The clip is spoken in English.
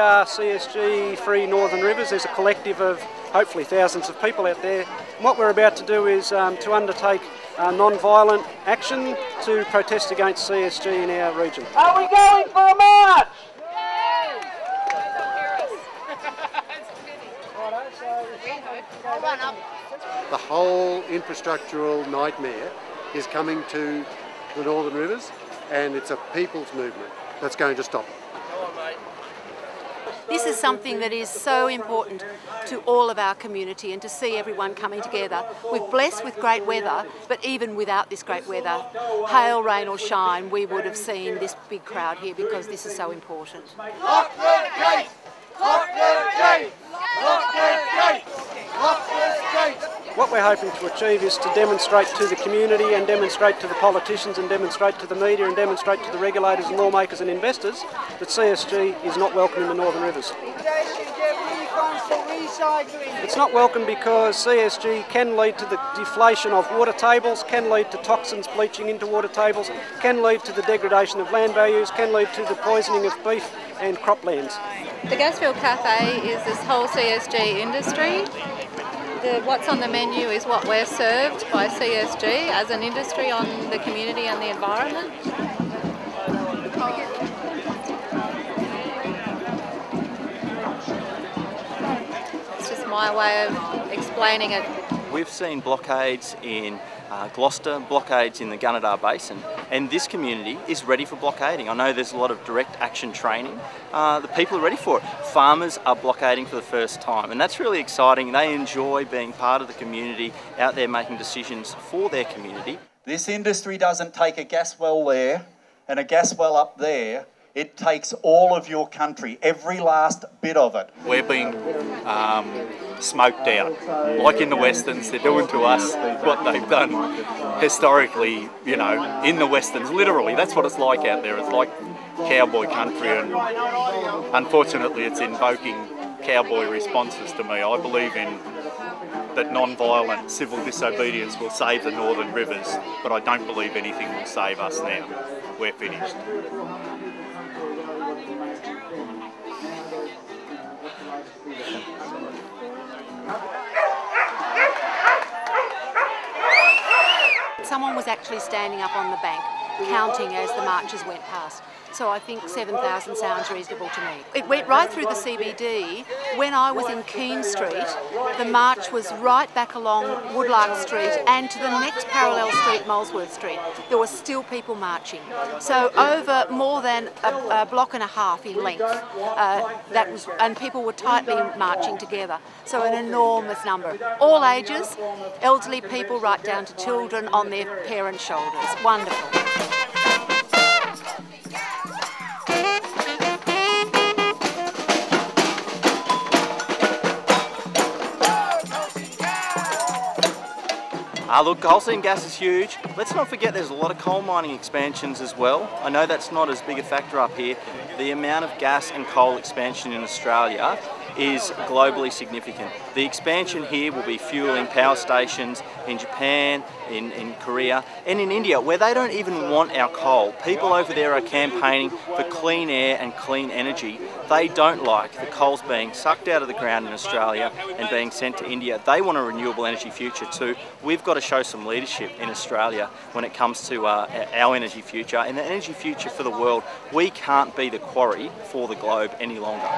are CSG Free Northern Rivers. There's a collective of hopefully thousands of people out there. And what we're about to do is um, to undertake uh, non-violent action to protest against CSG in our region. Are we going for a march? The whole infrastructural nightmare is coming to the Northern Rivers and it's a people's movement that's going to stop it. This is something that is so important to all of our community and to see everyone coming together. We're blessed with great weather, but even without this great weather, hail, rain or shine, we would have seen this big crowd here because this is so important. Lock the gate! Lock the gate! Lock the gate! What we're hoping to achieve is to demonstrate to the community and demonstrate to the politicians and demonstrate to the media and demonstrate to the regulators and lawmakers and investors that CSG is not welcome in the Northern Rivers. It's not welcome because CSG can lead to the deflation of water tables, can lead to toxins bleaching into water tables, can lead to the degradation of land values, can lead to the poisoning of beef and croplands. The Gasfield Cafe is this whole CSG industry. The, what's on the menu is what we're served by CSG as an industry on the community and the environment. It's just my way of explaining it. We've seen blockades in uh, Gloucester, blockades in the Gunnedah Basin, and this community is ready for blockading. I know there's a lot of direct action training. Uh, the people are ready for it. Farmers are blockading for the first time, and that's really exciting. They enjoy being part of the community, out there making decisions for their community. This industry doesn't take a gas well there and a gas well up there. It takes all of your country, every last bit of it. We're being um, smoked out. Like in the Westerns, they're doing to us what they've done historically, you know, in the Westerns. Literally, that's what it's like out there. It's like cowboy country, and unfortunately, it's invoking cowboy responses to me. I believe in that non-violent civil disobedience will save the Northern Rivers, but I don't believe anything will save us now. We're finished. Someone was actually standing up on the bank counting as the marchers went past. So I think 7,000 sounds reasonable to me. It went right through the CBD. When I was in Keen Street, the march was right back along Woodlark Street and to the next parallel street, Molesworth Street. There were still people marching. So over more than a, a block and a half in length, uh, that was, and people were tightly marching together. So an enormous number. All ages, elderly people right down to children on their parents' shoulders. Wonderful. Uh, look, coal seam gas is huge. Let's not forget there's a lot of coal mining expansions as well. I know that's not as big a factor up here. The amount of gas and coal expansion in Australia is globally significant. The expansion here will be fueling power stations in Japan, in, in Korea, and in India, where they don't even want our coal. People over there are campaigning for clean air and clean energy. They don't like the coals being sucked out of the ground in Australia and being sent to India. They want a renewable energy future too. We've got to show some leadership in Australia when it comes to uh, our energy future and the energy future for the world. We can't be the quarry for the globe any longer.